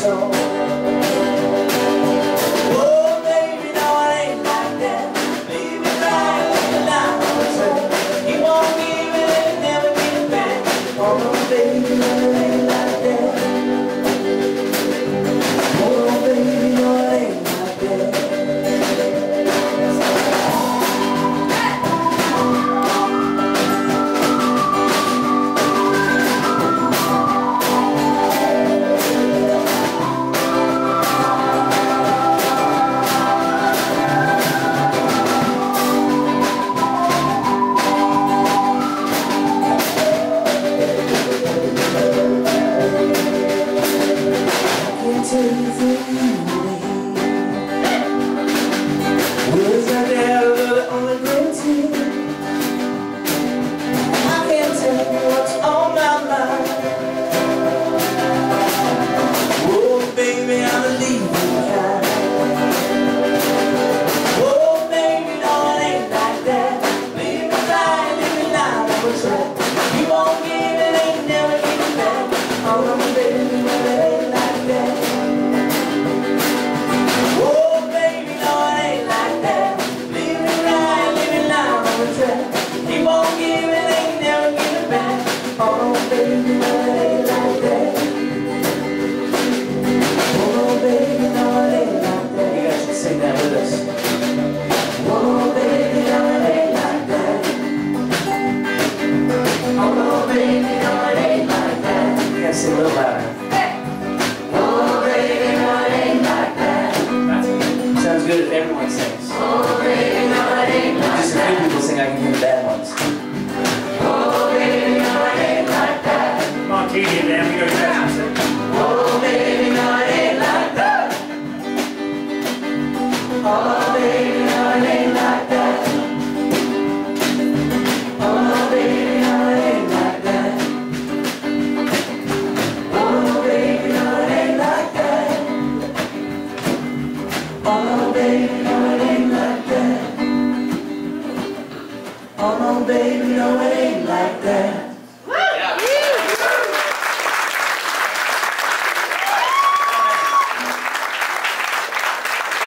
So. sings. Oh. Just a few people sing, I can do the bad ones.